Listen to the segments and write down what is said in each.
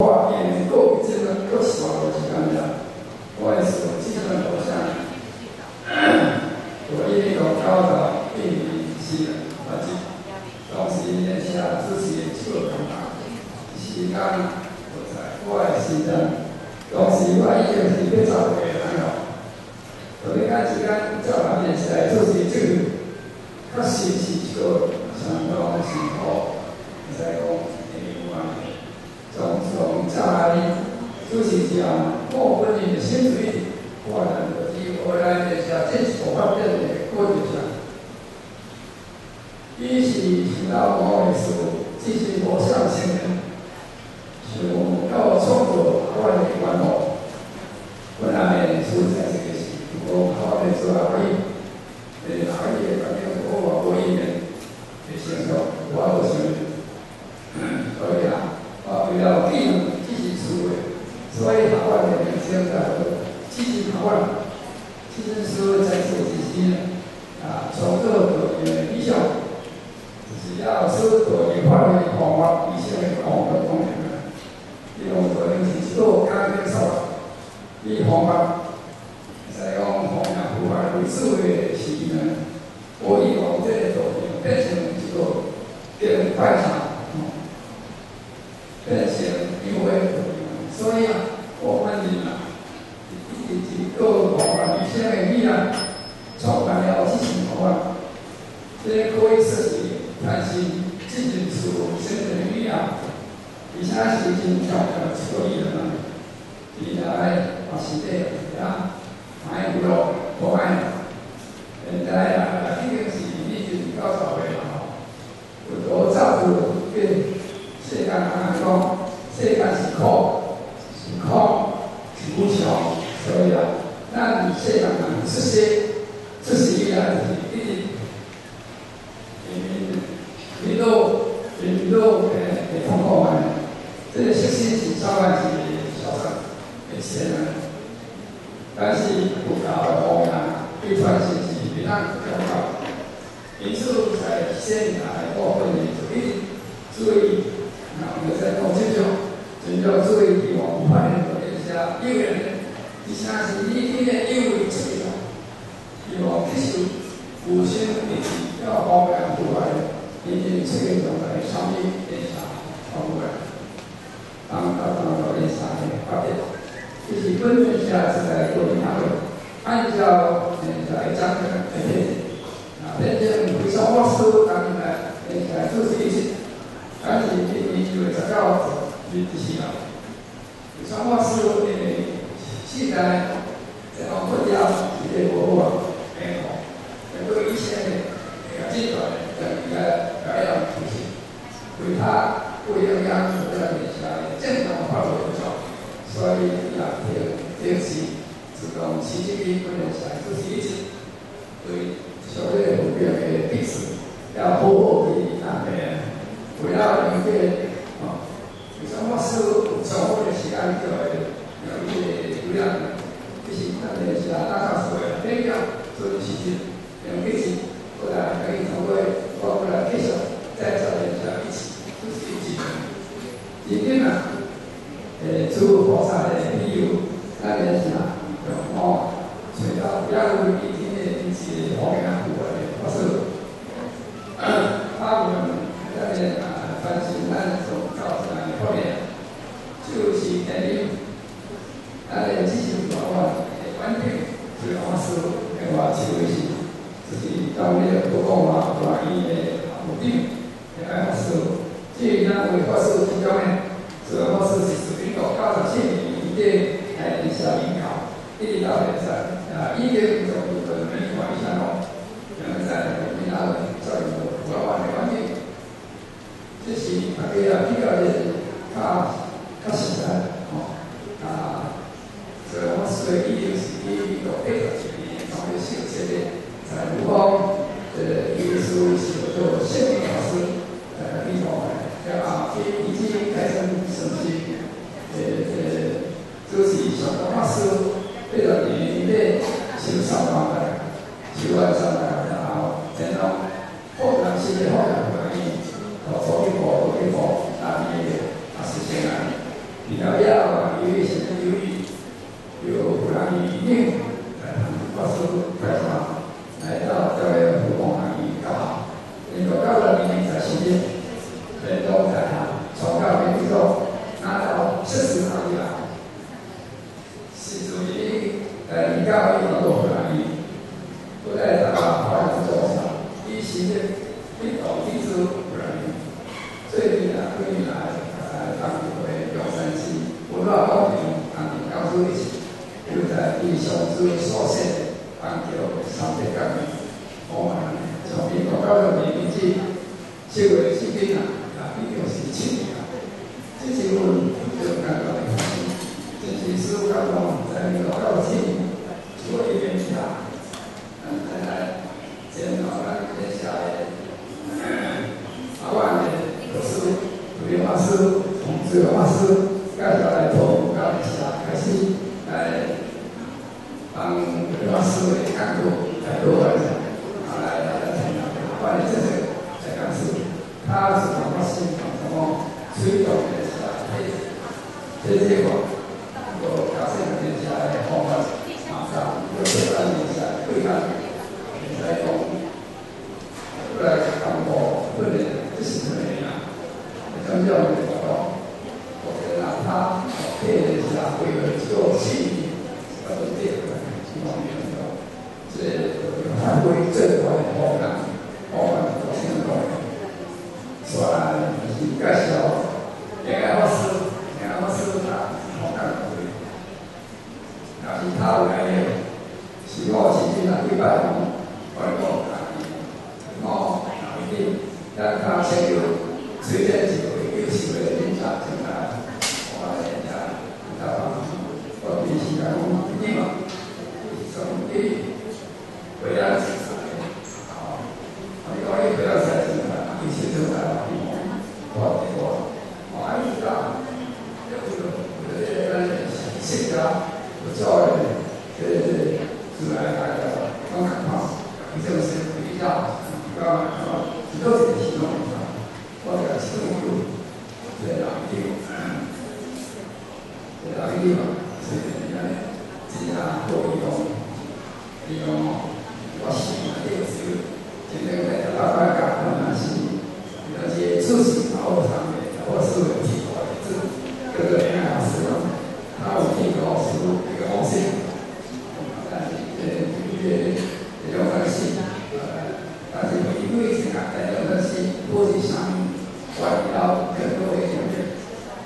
画面够这个够少的时间了，我也是基本好像，我一有高的病理系的，啊，就当时年下自己做干嘛？时间我在我也是的，当时我已经是别找别人了，所以讲时间叫他们起来做些这个，确实是一个相当辛苦，在讲。从从在就是讲过分的薪水，或者以后来的像这所发展的一是听到我的时候，继续我向前，到中国或者关口，我那边出在这个是，我考虑说可以，呃，哪一个反正我我一年也行动，我不行，所以啊。啊，为了避免继续思维，所以台湾的现在积极台湾，其实是在做这些啊，从这个呃理想，只要是做一块的方法，一些的好的东西呢，用可能是做干净少，一方法，再用方向不管为智慧的习呢，我以往这个做变成一个变快餐。变成因为，所以啊，我们呢，一一个方法，以前的力量，充满了激情方法，这可以设计、弹性、进行出现在的力量，以前是已经讲了可以了嘛？现在把时代啊，买不了，不买了。现在啊，这个是已经比较早的了哈，有多照顾变。世界人讲，世界是苦，是苦，是无常，所以啊，咱世界人出世，出世以来是一直，嗯，遇到遇到诶诶痛苦嘛，这个实心是早晚是小生会先人，但是不搞方面，对传信息非常重要，因此在先人来部分的注意注意。那我们在搞这种，这叫作为帝王不坏的一下幼儿园，你像是一天的幼儿这种，帝王必须五千年要保养不坏的，一天这种来上面一下保护的，当当当到一下的发电，这是根本下是在国民大会，按照现在讲的这些，啊，这些为什么是当年来现在就是一些。但是你你就知道你不行了。双方是呃，现在这个国家现在国务啊，很好，很多一线的呃阶段的一个改良出现，为他为了养出这样的健康化的不少，所以要这这是这种积极的不能想这是一直对社会普遍的彼此要保护的那个。为了一个啊，为什么是生活的时间就要有一个有量的，就是咱们是啊，大家所谓的分量，所以其实两个是后来可以通过包括了介绍，再找人家一起，都是一起。今天呢，呃，做佛萨的理由，那边是啊，哦，了不要为一天的一些方面苦的，不是，他们。那边啊，担心咱所造成的方面，就是等于，咱的机器保安的环境，是老师的话，其实是就是当面不讲话，万一的目的，也还是，这样为老师提交呢，这个老师是属于到家长心里的来一下引导，一直到现在啊，一点都不可能完全哦，现在我们那个教育部主要的环境。这是大家要比较的较较实在哦啊，所以我是一定是以一个配合主义方面性质的，在如方呃，也是是做心理老师呃一种要啊，以以及改善成绩呃呃，就是小的老师为了你的修上班的，修完上班然后才能获得些你比较要啊，由于现在由于有不让你念，呃，老师介绍来到这个普通行业较好，因为到了年龄在时间，人都在他从高年之后拿到四十行业了，是属于呃比较有多行业，不在大家发展做上，一时的一到一直不容易，最近啊，最近来呃当地会有山西，不知道高平当地高处一起，就在弟兄之所写当地上这革命，我们从民国到了年纪，这个时间啊，啊已经是七年了，这是我们就感到很开心，这是师傅感动在那个高兴，做一点下，嗯，再来见到了接下来。阿万的老师、土地法师、从这个法师介绍来从高一下开始来帮土地法师的干部来多来讲，啊来来来参加阿万的这个在讲师，他是从法师从什么推动的是吧？这这个希望是今天礼拜五，外国。哦，一定让他先有随着机会有机会领奖进来， 地方，所以呢，尽量多利用利用我喜欢的是，今天在大家讲的那些那些知识网络上面，或是提高的这各个人啊使用，他有提高是一个方式，但是呃也也有关系，呃。但是因为现在在用的是国际上外交更多的经验，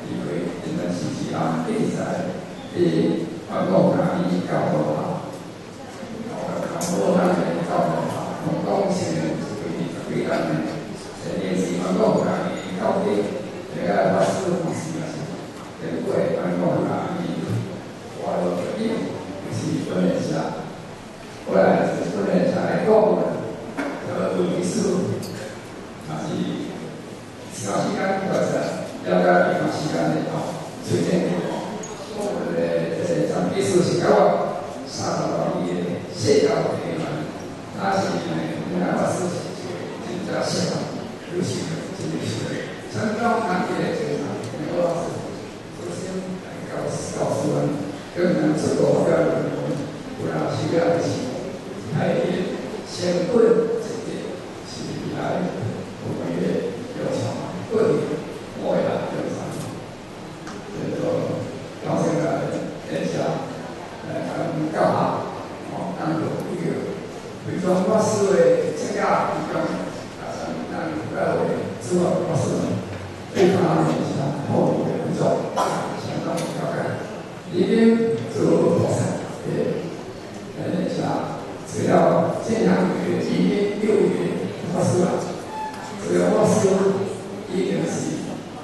因为真的是其他比赛的外国哪里搞得好，搞得他们搞得好，从高层规规范的，这也是外国哪里搞的，这个法师不是啊，这个外国哪里花了个亿，是锻炼下，后来是锻炼下来搞的。呃，历史啊是长时间或者了解长时间的啊，推荐给我。我们的这张历史是讲我三那是呢，两个事情就比较喜欢，尤其是这个是成长环境的这个，两个老师首先告告诉我们，跟我们这个教育不让需要的是，还有先问。来，我们也要从各地过来跟上，这个到现在天下来干嘛？哦，当有一个非常法师的增加比较，打算让各位知道法师们非常影响后面的工作，相当了解，里边就发生对，等一下，只要这样的一年六月。法师啊，这个法师一定是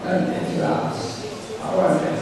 咱年纪大，啊，外面